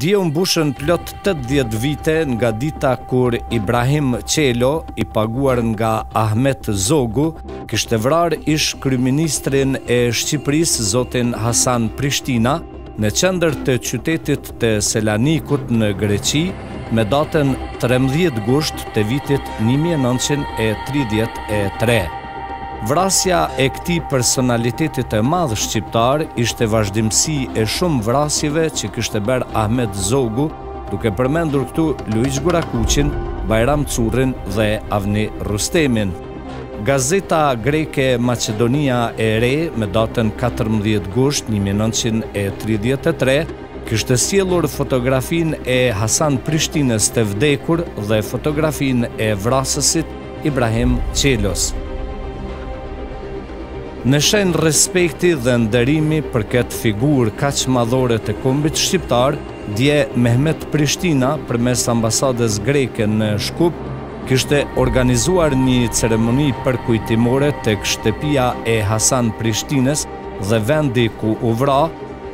Dje u mbushën plot tetëdhjetë vite nga dita kur Ibrahim Çelo, i paguar nga Ahmet Zogu, kishte vrarë ish-kryeministrin e Shqipërisë, zotin Hasan Prishtina, në qendër të qytetit të Selanikut në Greqi, me datën trembëdhjetë gusht të vitit një mijë e nëntëqind e tridhjetë e tre. Vrasja e këtij personaliteti të madh shqiptar ishte vazhdimësi e shumë vrasjeve që kishte bërë Ahmet Zogu, duke përmendur këtu Luigj Gurakuqin, Bajram Currin dhe Avni Rustemin. Gazeta greke Maqedonia e Re me datën 14 gusht 1933 kishte sjellur fotografinë e Hasan Prishtinës të vdekur dhe fotografinë e vrasësit Ibrahim Çelos. Në shenjë respekti dhe nderimi për këtë figurë kaq madhore të kombit shqiptar, dje Mehmet Prishtina përmes ambasadës greke në Shkup kishte organizuar një ceremoni përkujtimore tek shtëpia e Hasan Prishtinës dhe vendi ku u vra,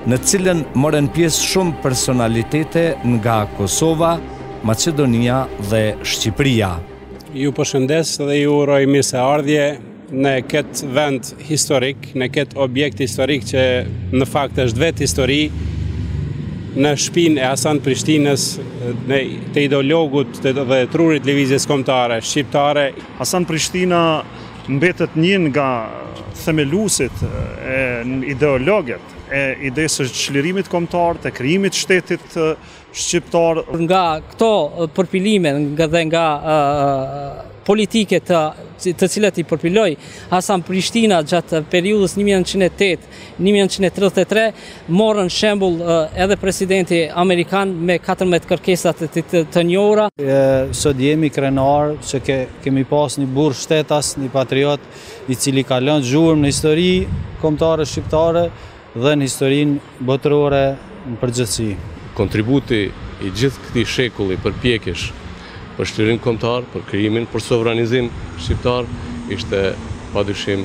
në cilën morën pjesë shumë personalitete nga Kosova, Maqedonia dhe Shqipëria. Ju përshëndes dhe ju uroj mirë se ardhje në këtë vend historik, në këtë objekt historik që në fakt është vetë histori, në shpinë e Hasan Prishtinës në të ideologut dhe trurit të lëvizjes kombëtare shqiptare. Hasan Prishtina mbetet një nga themeluesit e ideologët e idesë së çlirimit kombëtar të krijimit shtetit shqiptar. Nga këto përpilime dhe nga politike të të cilat i përpiloi Hasan Prishtina gjatë periudhës 1908-1933 morën shembull edhe presidenti amerikan me 14 kërkesat të, të, të njohura. Sot jemi krenarë që ke, kemi pas një burrështetas, një patriot i cili ka lënë gjurëm në histori kombëtare shqiptare, dhe në historinë botërore në përgjithësi. Kontributi i gjithë këtij shekulli përpjekjesh për çlirim kombëtar, për krijimin, për sovranizim shqiptar, ishte padyshim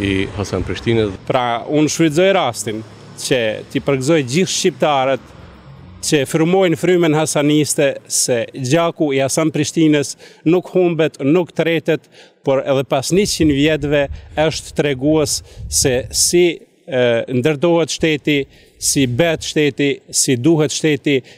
i Hasan Prishtinës. Pra, unë shfrytëzoj rastin që t'i përgëzoj gjithë shqiptarët që frymojnë frymën hasaniste se gjaku i Hasan Prishtinës nuk humbet, nuk tretet por edhe pas 100 vjetëve është tregues se si ndërtohet shteti, si bëhet shteti, si duhet shteti,